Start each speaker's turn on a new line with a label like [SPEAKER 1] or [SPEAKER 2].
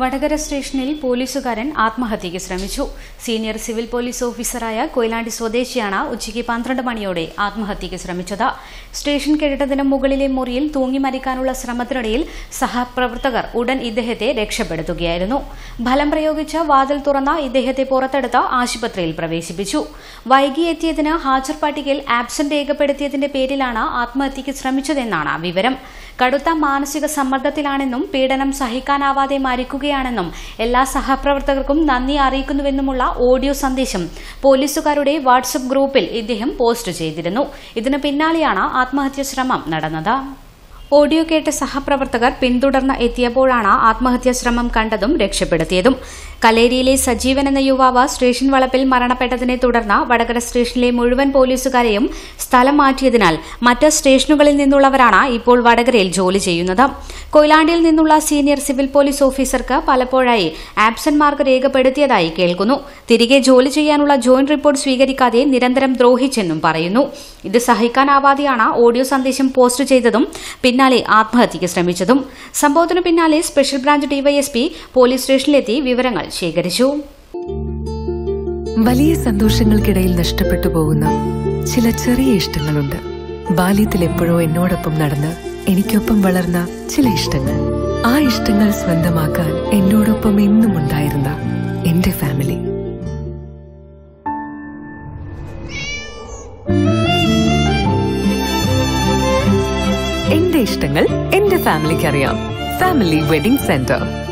[SPEAKER 1] വടകര സ്റ്റേഷനിൽ പോലീസുകാരൻ ആത്മഹത്യയ്ക്ക് ശ്രമിച്ചു. സീനിയർ സിവിൽ പോലീസ് ഓഫീസറായ കൊയിലാണ്ടി സ്വദേശിയാണ് ഉച്ചയ്ക്ക് പന്ത്രണ്ട് മണിയോടെ ആത്മഹത്യയ്ക്ക് ശ്രമിച്ചത്. സ്റ്റേഷൻ കെട്ടിടത്തിന് മുകളിലെ മുറിയിൽ തൂങ്ങി മരിക്കാനുള്ള ശ്രമത്തിനിടയിൽ സഹപ്രവർത്തകർ ഉടൻ ഇദ്ദേഹത്തെ രക്ഷപ്പെടുത്തുകയായിരുന്നു. ഫലം പ്രയോഗിച്ച വാതിൽ തുറന്ന ഇദ്ദേഹത്തെ പുറത്തെടുത്ത് ആശുപത്രിയിൽ പ്രവേശിപ്പിച്ചു. വൈകി എത്തിയതിന് ഹാജർ പട്ടികയിൽ ആബ്സെന്റ് രേഖപ്പെടുത്തിയതിന്റെ പേരിലാണ് ആത്മഹത്യയ്ക്ക് ശ്രമിച്ചതെന്നാണ് വിവരം. കടുത്ത മാനസിക സമ്മർദ്ദത്തിലാണെന്നും പീഡനം സഹിക്കാനാവാതെ മരിക്കുകയാണെന്നും എല്ലാ സഹപ്രവർത്തകർക്കും നന്ദി അറിയിക്കുന്നുവെന്നുമുള്ള ഓഡിയോ സന്ദേശം പോലീസുകാരുടെ വാട്സപ്പ് ഗ്രൂപ്പിൽ ഇദ്ദേഹം പോസ്റ്റ് ചെയ്തിരുന്നു. ഇതിന് പിന്നാലെയാണ് ആത്മഹത്യാ ശ്രമം നടന്നത്. ഓഡിയോ കേട്ട് സഹപ്രവർത്തകർ പിന്തുടർന്ന് എത്തിയപ്പോഴാണ് ആത്മഹത്യാ ശ്രമം കണ്ടതും രക്ഷപ്പെടുത്തിയതും. കലേരിയിലെ സജീവൻ എന്ന യുവാവ് സ്റ്റേഷൻ വളപ്പിൽ മരണപ്പെട്ടതിനെ തുടർന്ന് വടകര സ്റ്റേഷനിലെ മുഴുവൻ പോലീസുകാരെയും സ്ഥലം മാറ്റിയതിനാൽ മറ്റ് സ്റ്റേഷനുകളിൽ നിന്നുള്ളവരാണ് ഇപ്പോൾ വടകരയിൽ ജോലി ചെയ്യുന്നത്. കൊയിലാണ്ടിയിൽ നിന്നുള്ള സീനിയർ സിവിൽ പോലീസ് ഓഫീസർക്ക് പലപ്പോഴായി ആബ്സെന്റ് മാർക്ക് രേഖപ്പെടുത്തിയതായി കേൾക്കുന്നു. തിരികെ ജോലി ചെയ്യാനുള്ള ജോയിന്റ് റിപ്പോർട്ട് സ്വീകരിക്കാതെ നിരന്തരം ദ്രോഹിച്ചെന്നും പറയുന്നു. ഇത് സഹിക്കാനാവാതെയാണ് ഓഡിയോ സന്ദേശം പോസ്റ്റ് ചെയ്തതും പിന്നാലെ ആത്മഹത്യയ്ക്ക് ശ്രമിച്ചതും സംഭവത്തിനു പിന്നാലെ സ്പെഷ്യൽ ബ്രാഞ്ച് ഡിവൈഎസ്പി പോലീസ് സ്റ്റേഷനിലെത്തി വിവരങ്ങൾ ശേഖരിച്ചു.
[SPEAKER 2] വലിയ സന്തോഷങ്ങൾക്കിടയിൽ നഷ്ടപ്പെട്ടു പോകുന്ന ചില ചെറിയ ഇഷ്ടങ്ങളുണ്ട്. ബാല്യത്തിൽ എപ്പോഴോ എന്നോടൊപ്പം നടന്ന് എനിക്കൊപ്പം വളർന്ന ചില ഇഷ്ടങ്ങൾ. ആ ഇഷ്ടങ്ങൾ സ്വന്തമാക്കാൻ എന്നോടൊപ്പം എന്നും ഉണ്ടായിരുന്ന എന്റെ ഫാമിലി. എന്റെ ഇഷ്ടങ്ങൾ എന്റെ ഫാമിലിക്ക് അറിയാം. Family wedding centre.